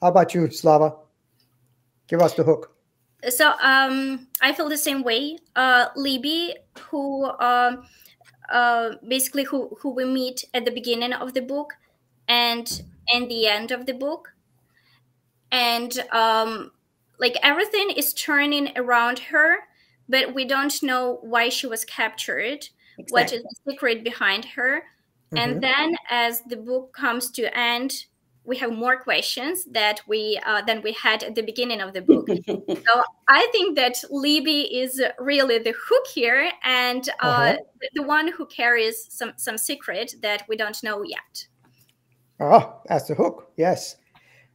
How about you, Slava? Give us the hook. So um, I feel the same way. Uh, Libby, who uh, uh, basically who who we meet at the beginning of the book and and the end of the book, and um, like everything is turning around her, but we don't know why she was captured. Exactly. What is the secret behind her? Mm-hmm. And then as the book comes to end, we have more questions that we uh, than we had at the beginning of the book. so I think that Libby is really the hook here, and uh, uh-huh. the one who carries some some secret that we don't know yet. Oh, that's the hook. Yes.